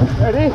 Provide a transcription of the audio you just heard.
Ready?